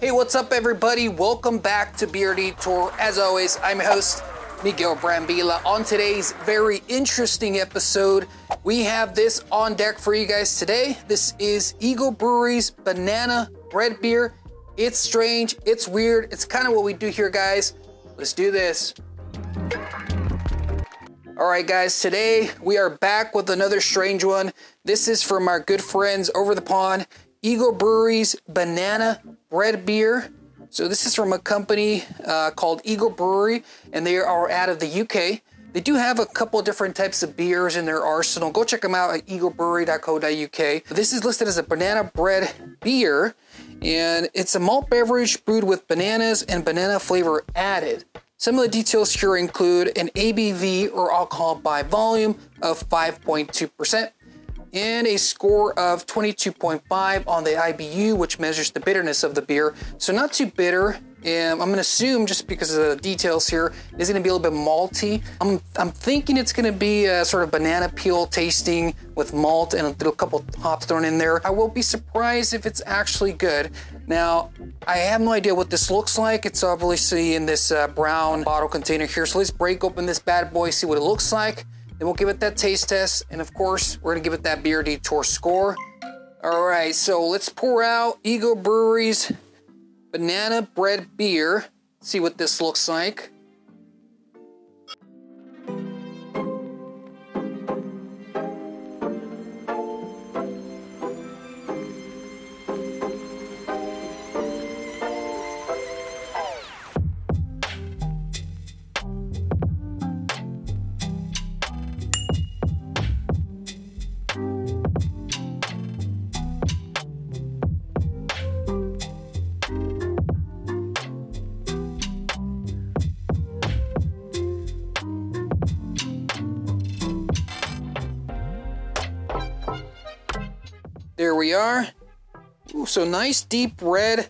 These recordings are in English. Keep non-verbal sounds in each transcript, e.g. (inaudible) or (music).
Hey, what's up, everybody? Welcome back to Beer Detour. As always, I'm your host, Miguel Brambila. On today's very interesting episode, we have this on deck for you guys today. This is Eagle Brewery's Banana Bread Beer. It's strange, it's weird, it's kind of what we do here, guys. Let's do this. All right, guys, today we are back with another strange one. This is from our good friends over the pond, Eagle Brewery's Banana Bread Beer. So this is from a company uh, called Eagle Brewery, and they are out of the UK. They do have a couple different types of beers in their arsenal. Go check them out at eagleBrewery.co.uk. This is listed as a banana bread beer, and it's a malt beverage brewed with bananas and banana flavor added. Some of the details here include an ABV or alcohol by volume of 5.2% and a score of 22.5 on the IBU, which measures the bitterness of the beer. So not too bitter. And I'm gonna assume just because of the details here, is gonna be a little bit malty. I'm, I'm thinking it's gonna be a sort of banana peel tasting with malt and a little couple hops thrown in there. I will be surprised if it's actually good. Now, I have no idea what this looks like. It's obviously in this uh, brown bottle container here. So let's break open this bad boy, see what it looks like. Then we'll give it that taste test. And of course, we're gonna give it that beer detour score. All right, so let's pour out Eagle Brewery's banana bread beer. See what this looks like. We are. Ooh, so nice deep red,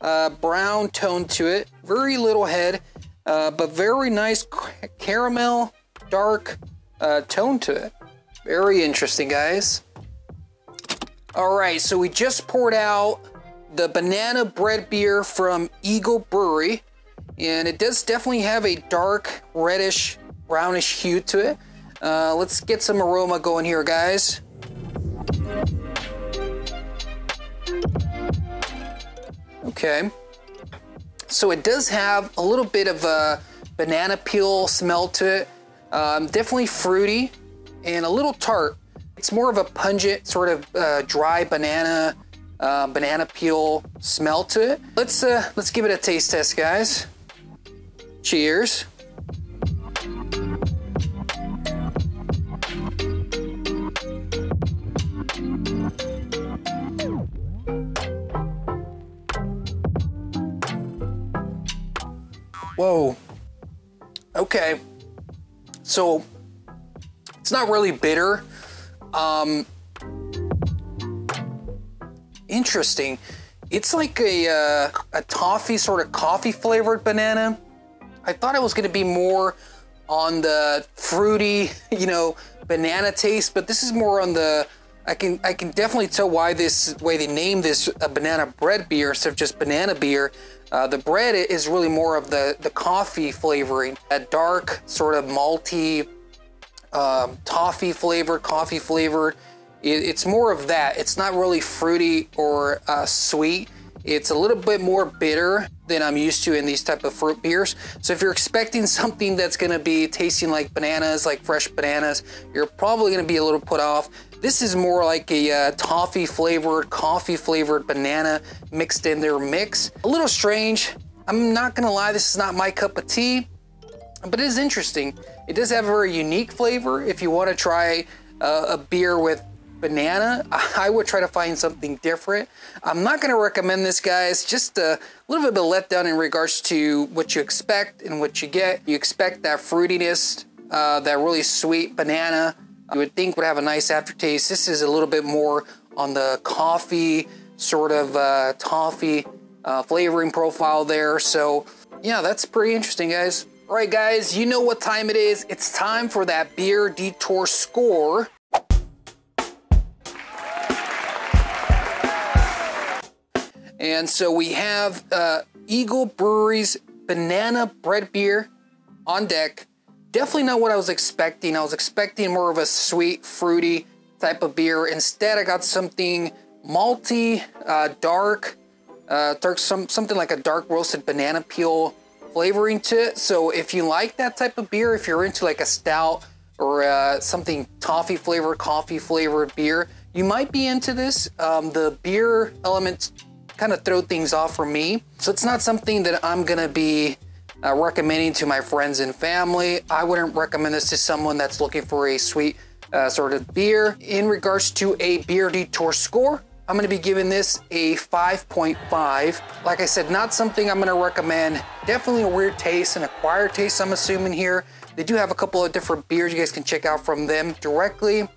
uh, brown tone to it. Very little head, uh, but very nice caramel, dark uh, tone to it. Very interesting, guys. All right, so we just poured out the banana bread beer from Eagle Brewery, and it does definitely have a dark reddish, brownish hue to it. Uh, let's get some aroma going here, guys. Okay. So it does have a little bit of a banana peel smell to it. Um, definitely fruity and a little tart. It's more of a pungent, sort of uh, dry banana, uh, banana peel smell to it. Let's uh, let's give it a taste test, guys. Cheers. Whoa. Okay. So it's not really bitter. Um, interesting. It's like a uh, a toffee sort of coffee flavored banana. I thought it was going to be more on the fruity, (laughs) you know, banana taste, but this is more on the. I can I can definitely tell why this way they named this a banana bread beer instead of just banana beer. Uh, the bread is really more of the, the coffee flavoring, a dark, sort of malty, um, toffee flavored, coffee flavored. It, it's more of that. It's not really fruity or uh, sweet. It's a little bit more bitter than I'm used to in these type of fruit beers. So if you're expecting something that's going to be tasting like bananas, like fresh bananas, you're probably going to be a little put off. This is more like a uh, toffee flavored, coffee flavored banana mixed in their mix. A little strange. I'm not gonna lie, this is not my cup of tea, but it is interesting. It does have a very unique flavor. If you want to try uh, a beer with banana, I would try to find something different. I'm not going to recommend this, guys. Just a little bit of a letdown in regards to what you expect and what you get. You expect that fruitiness, uh, that really sweet banana you would think would have a nice aftertaste. This is a little bit more on the coffee sort of uh, toffee uh, flavoring profile there. So yeah, that's pretty interesting, guys. All right, guys, you know what time it is. It's time for that beer detour score. And so we have uh, Eagle Brewery's banana bread beer on deck. Definitely not what I was expecting. I was expecting more of a sweet, fruity type of beer. Instead, I got something malty, uh, dark, uh, dark some something like a dark roasted banana peel flavoring to it. So if you like that type of beer, if you're into like a stout or uh, something toffee flavored, coffee flavored beer, you might be into this. Um, the beer elements kind of throw things off for me. So it's not something that I'm gonna be uh, recommending to my friends and family. I wouldn't recommend this to someone that's looking for a sweet uh, sort of beer. In regards to a beer detour score, I'm gonna be giving this a 5.5. Like I said, not something I'm gonna recommend. Definitely a weird taste, an acquired taste, I'm assuming here. They do have a couple of different beers you guys can check out from them directly.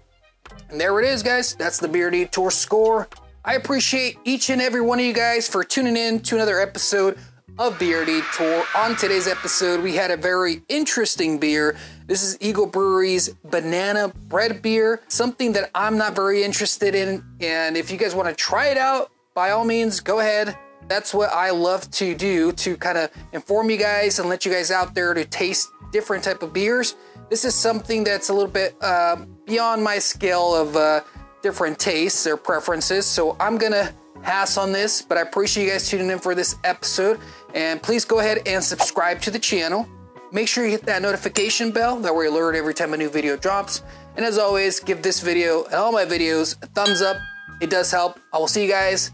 And there it is, guys. That's the Beer Detour score. I appreciate each and every one of you guys for tuning in to another episode of Beer Tour. On today's episode, we had a very interesting beer. This is Eagle Brewery's Banana Bread Beer, something that I'm not very interested in. And if you guys want to try it out, by all means, go ahead. That's what I love to do to kind of inform you guys and let you guys out there to taste different type of beers. This is something that's a little bit uh, beyond my scale of uh, different tastes or preferences. So I'm gonna pass on this, but I appreciate you guys tuning in for this episode. And please go ahead and subscribe to the channel. Make sure you hit that notification bell, that way you're alerted every time a new video drops. And as always, give this video and all my videos a thumbs up. It does help. I will see you guys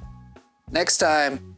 next time.